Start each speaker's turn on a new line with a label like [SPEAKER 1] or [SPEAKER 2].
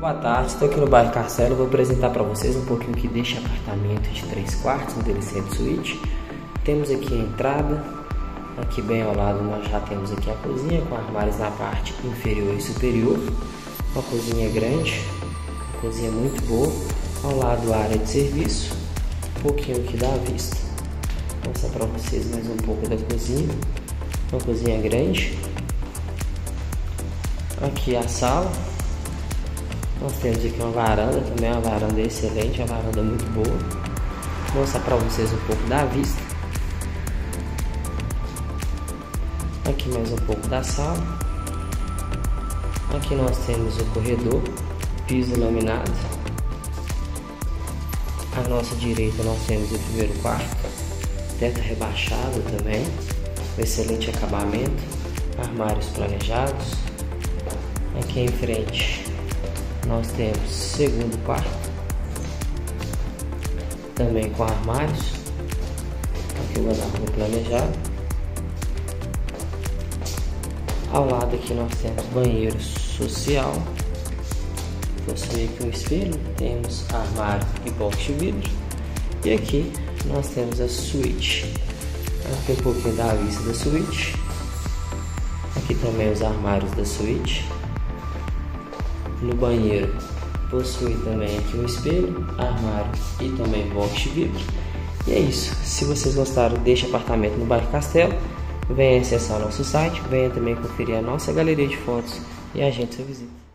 [SPEAKER 1] Boa tarde, estou aqui no bairro Castelo vou apresentar para vocês um pouquinho que deixa apartamento de 3 quartos, um delicente suíte. Temos aqui a entrada, aqui bem ao lado nós já temos aqui a cozinha com armários na parte inferior e superior. Uma cozinha grande, uma cozinha muito boa. Ao lado a área de serviço, um pouquinho aqui da vista. Vou mostrar para vocês mais um pouco da cozinha. Uma cozinha grande. Aqui a sala, nós temos aqui uma varanda, também uma varanda excelente, uma varanda muito boa. Vou mostrar para vocês um pouco da vista. Aqui mais um pouco da sala. Aqui nós temos o corredor, piso laminado. À nossa direita nós temos o primeiro quarto, teto rebaixado também, excelente acabamento, armários planejados. Aqui em frente nós temos segundo quarto, também com armários, aqui o guarda-roupa planejado. Ao lado aqui nós temos banheiro social, possui aqui um espelho, temos armário e box de vidro. E aqui nós temos a suíte, aqui um pouquinho da vista da suíte. Aqui também os armários da suíte. No banheiro possui também aqui um espelho, armário e também box vidro. E é isso. Se vocês gostaram deste apartamento no bairro Castelo, venha acessar nosso site, venha também conferir a nossa galeria de fotos e a gente sua visita.